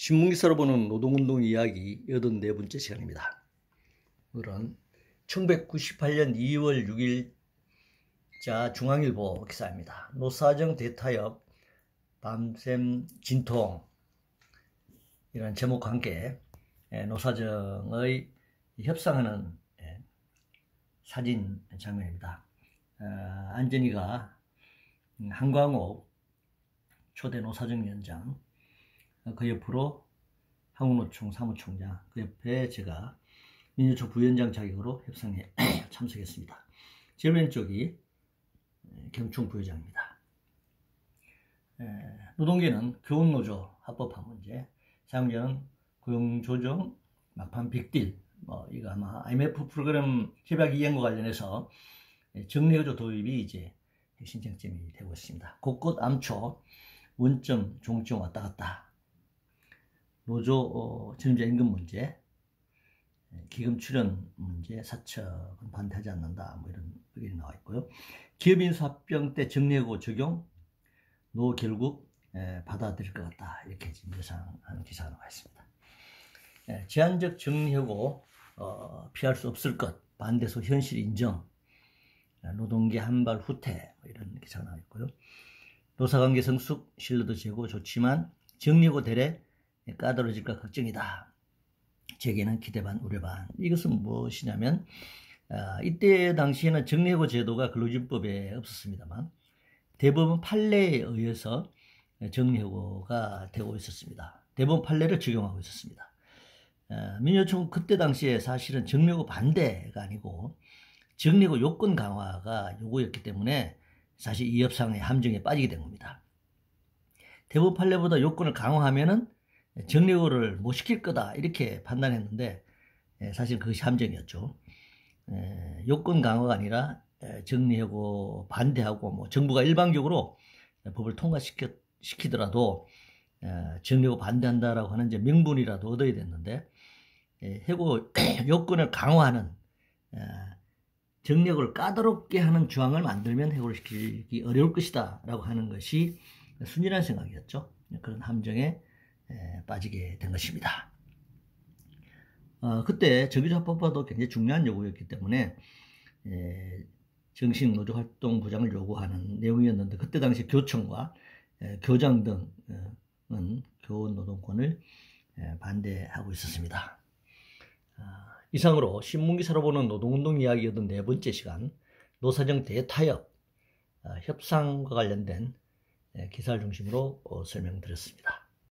신문기사로 보는 노동운동 이야기 84번째 시간입니다. 오늘은 1998년 2월 6일자 중앙일보 기사입니다. 노사정 대타협 밤샘 진통 이런 제목과 함께 예, 노사정의 협상하는 예, 사진 장면입니다. 어, 안전희가 한광옥 초대 노사정 위원장 그 옆으로 한국노총 사무총장 그 옆에 제가 민주총 부위원장 자격으로 협상에 참석했습니다. 제일 왼쪽이 경총 부회장입니다. 노동계는 교원노조 합법화 문제, 사용자는 고용조정, 막판 빅딜, 뭐 이거 아마 IMF 프로그램 협약 이행과 관련해서 정리해고 도입이 이제 핵심 쟁점이 되고 있습니다. 곳곳 암초, 원점, 종점 왔다 갔다 노조 어, 전임자 임금 문제, 예, 기금 출연 문제, 사측은 반대하지 않는다. 뭐 이런 의견이 나와 있고요. 기업인수 합병 때 정리해고 적용, 노 결국 예, 받아들일 것 같다. 이렇게 지금 예상하는 기사가 나와 있습니다. 예, 제한적 정리해고 어, 피할 수 없을 것, 반대소 현실 인정, 노동계 한발 후퇴 뭐 이런 기사가 나와 있고요. 노사관계 성숙, 신뢰도 제고 좋지만 정리고 대래 까다로워질까 걱정이다. 제게는 기대 반 우려 반. 이것은 무엇이냐면 어, 이때 당시에는 정례고 제도가 근로진법에 없었습니다만 대법원 판례에 의해서 정례고가 되고 있었습니다. 대법원 판례를 적용하고 있었습니다. 어, 민요총 그때 당시에 사실은 정례고 반대가 아니고 정례고 요건 강화가 요구였기 때문에 사실 이 협상의 함정에 빠지게 된 겁니다. 대법원 판례보다 요건을 강화하면은 정리호를 못 시킬 거다 이렇게 판단했는데 예, 사실 그것이 함정이었죠. 예, 요건 강화가 아니라 예, 정리하고 반대하고 뭐 정부가 일방적으로 법을 통과시키더라도 정리하고 반대한다라고 하는 이제 명분이라도 얻어야 됐는데 해고 요건을 강화하는 정력을 까다롭게 하는 조항을 만들면 해고를 시키기 어려울 것이다 라고 하는 것이 순진한 생각이었죠. 그런 함정에 빠지게 된 것입니다. 어, 그때 정규적합법화도 굉장히 중요한 요구였기 때문에 에, 정식 노조 활동 부장을 요구하는 내용이었는데 그때 당시 교청과 에, 교장 등은 교원 노동권을 에, 반대하고 있었습니다. 아, 이상으로 신문기사로 보는 노동운동 이야기였던 네 번째 시간 노사정 대타협 아, 협상과 관련된 기사를 중심으로 어, 설명드렸습니다.